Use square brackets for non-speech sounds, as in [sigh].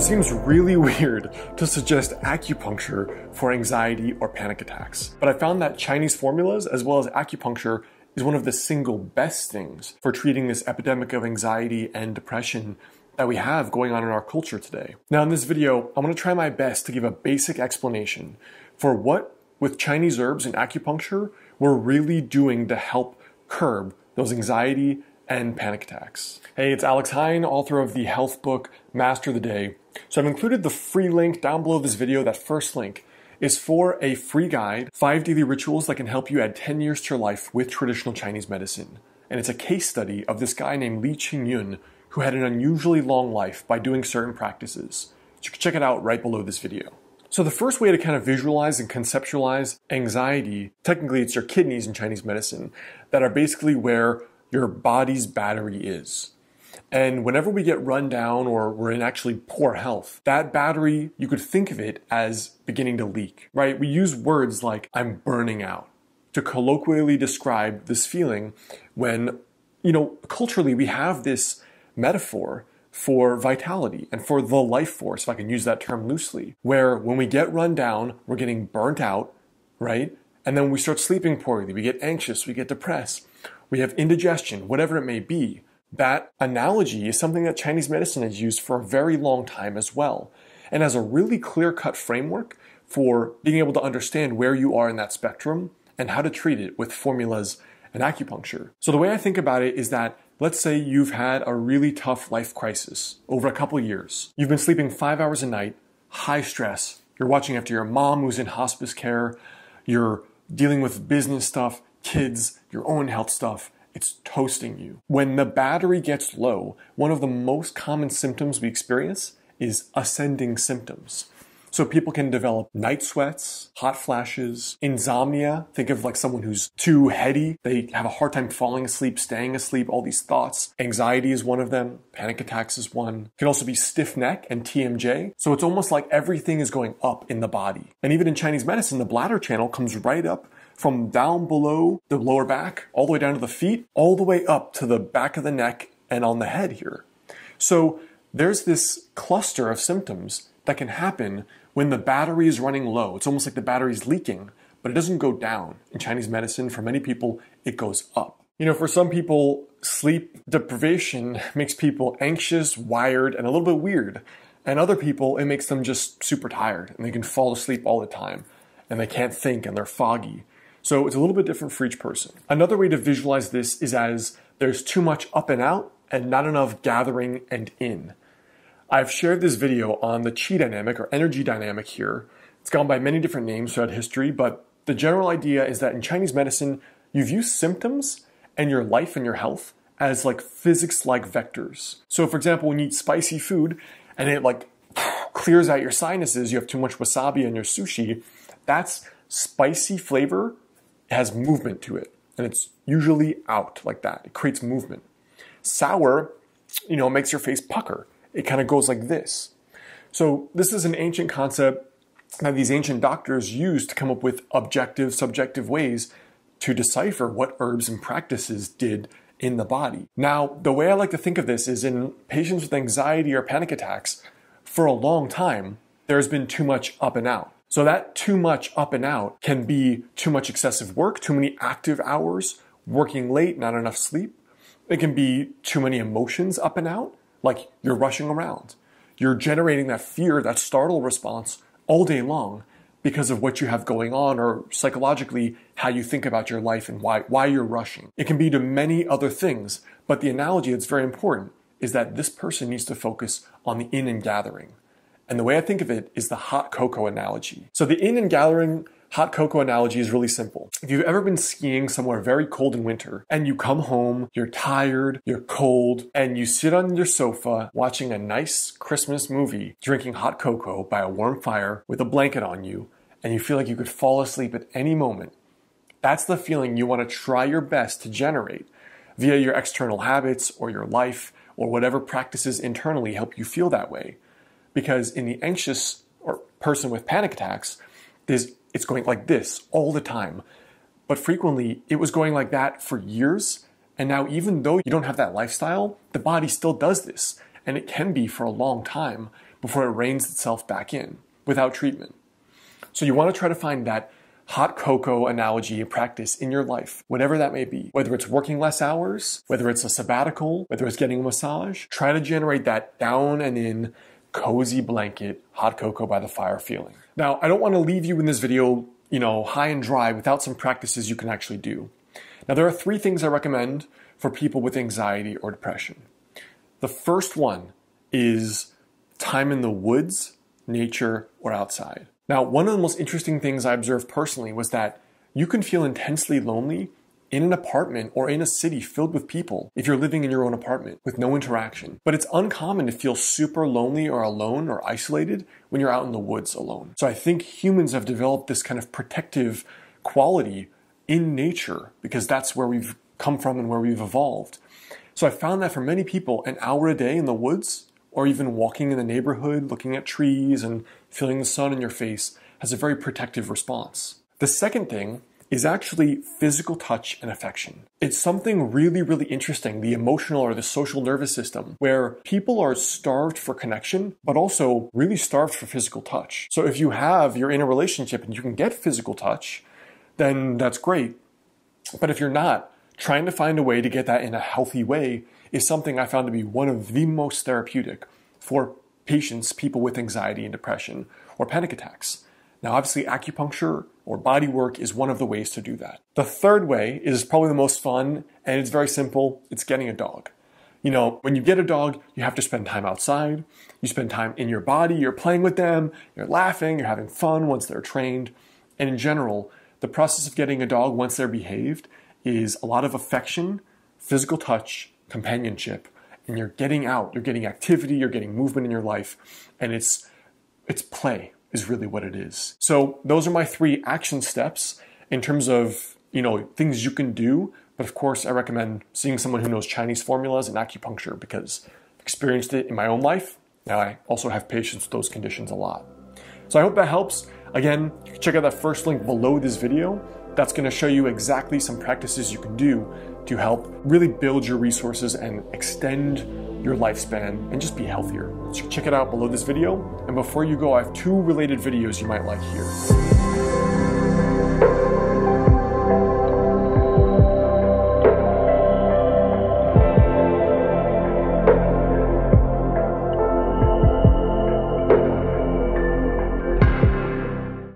it seems really [laughs] weird to suggest acupuncture for anxiety or panic attacks. But I found that Chinese formulas, as well as acupuncture, is one of the single best things for treating this epidemic of anxiety and depression that we have going on in our culture today. Now, in this video, I'm to try my best to give a basic explanation for what, with Chinese herbs and acupuncture, we're really doing to help curb those anxiety and panic attacks. Hey, it's Alex Heyne, author of the health book Master the Day. So I've included the free link down below this video. That first link is for a free guide, five daily rituals that can help you add 10 years to your life with traditional Chinese medicine. And it's a case study of this guy named Li Qingyun who had an unusually long life by doing certain practices. You can check it out right below this video. So the first way to kind of visualize and conceptualize anxiety, technically it's your kidneys in Chinese medicine, that are basically where your body's battery is. And whenever we get run down or we're in actually poor health, that battery, you could think of it as beginning to leak, right? We use words like, I'm burning out to colloquially describe this feeling when, you know, culturally we have this metaphor for vitality and for the life force, if I can use that term loosely, where when we get run down, we're getting burnt out, right? And then we start sleeping poorly, we get anxious, we get depressed, we have indigestion, whatever it may be. That analogy is something that Chinese medicine has used for a very long time as well, and has a really clear cut framework for being able to understand where you are in that spectrum and how to treat it with formulas and acupuncture. So, the way I think about it is that let's say you've had a really tough life crisis over a couple years. You've been sleeping five hours a night, high stress. You're watching after your mom who's in hospice care. You're dealing with business stuff, kids, your own health stuff it's toasting you. When the battery gets low, one of the most common symptoms we experience is ascending symptoms. So people can develop night sweats, hot flashes, insomnia. Think of like someone who's too heady. They have a hard time falling asleep, staying asleep, all these thoughts. Anxiety is one of them. Panic attacks is one. Can also be stiff neck and TMJ. So it's almost like everything is going up in the body. And even in Chinese medicine, the bladder channel comes right up from down below the lower back, all the way down to the feet, all the way up to the back of the neck and on the head here. So there's this cluster of symptoms that can happen when the battery is running low. It's almost like the battery is leaking, but it doesn't go down. In Chinese medicine, for many people, it goes up. You know, for some people, sleep deprivation [laughs] makes people anxious, wired, and a little bit weird. And other people, it makes them just super tired and they can fall asleep all the time and they can't think and they're foggy. So it's a little bit different for each person. Another way to visualize this is as there's too much up and out and not enough gathering and in. I've shared this video on the chi dynamic or energy dynamic here. It's gone by many different names throughout history, but the general idea is that in Chinese medicine, you view symptoms and your life and your health as like physics like vectors. So, for example, when you eat spicy food and it like [sniffs] clears out your sinuses, you have too much wasabi in your sushi, that's spicy flavor has movement to it, and it's usually out like that. It creates movement. Sour, you know, makes your face pucker. It kind of goes like this. So this is an ancient concept that these ancient doctors used to come up with objective, subjective ways to decipher what herbs and practices did in the body. Now, the way I like to think of this is in patients with anxiety or panic attacks, for a long time, there's been too much up and out. So that too much up and out can be too much excessive work, too many active hours, working late, not enough sleep. It can be too many emotions up and out, like you're rushing around. You're generating that fear, that startle response all day long because of what you have going on or psychologically how you think about your life and why, why you're rushing. It can be to many other things, but the analogy that's very important is that this person needs to focus on the in and gathering. And the way I think of it is the hot cocoa analogy. So the in and gathering hot cocoa analogy is really simple. If you've ever been skiing somewhere very cold in winter and you come home, you're tired, you're cold, and you sit on your sofa watching a nice Christmas movie, drinking hot cocoa by a warm fire with a blanket on you, and you feel like you could fall asleep at any moment, that's the feeling you want to try your best to generate via your external habits or your life or whatever practices internally help you feel that way because in the anxious or person with panic attacks, there's, it's going like this all the time. But frequently, it was going like that for years. And now, even though you don't have that lifestyle, the body still does this. And it can be for a long time. before it reins itself back in without treatment. So you want to try to find that hot cocoa analogy and practice in your life, whatever that may be. Whether it's working less hours, whether it's a sabbatical, whether it's getting a massage, try to generate that down and in cozy blanket, hot cocoa by the fire feeling. Now, I don't want to leave you in this video, you know, high and dry without some practices you can actually do. Now, there are three things I recommend for people with anxiety or depression. The first one is time in the woods, nature, or outside. Now, one of the most interesting things I observed personally was that you can feel intensely lonely in an apartment or in a city filled with people if you're living in your own apartment with no interaction. But it's uncommon to feel super lonely or alone or isolated when you're out in the woods alone. So I think humans have developed this kind of protective quality in nature because that's where we've come from and where we've evolved. So I found that for many people, an hour a day in the woods or even walking in the neighborhood, looking at trees and feeling the sun in your face has a very protective response. The second thing is actually physical touch and affection. It's something really, really interesting, the emotional or the social nervous system, where people are starved for connection, but also really starved for physical touch. So if you have, you're in a relationship and you can get physical touch, then that's great. But if you're not, trying to find a way to get that in a healthy way is something I found to be one of the most therapeutic for patients, people with anxiety and depression or panic attacks. Now, obviously, acupuncture or body work is one of the ways to do that. The third way is probably the most fun, and it's very simple it's getting a dog. You know, when you get a dog, you have to spend time outside. You spend time in your body, you're playing with them, you're laughing, you're having fun once they're trained. And in general, the process of getting a dog once they're behaved is a lot of affection, physical touch, companionship, and you're getting out, you're getting activity, you're getting movement in your life, and it's it's play is really what it is. So those are my three action steps in terms of, you know, things you can do, but of course I recommend seeing someone who knows Chinese formulas and acupuncture because I've experienced it in my own life. Now I also have patients with those conditions a lot. So I hope that helps. Again, check out that first link below this video. That's going to show you exactly some practices you can do to help really build your resources and extend your lifespan and just be healthier. So check it out below this video. And before you go, I have two related videos you might like here.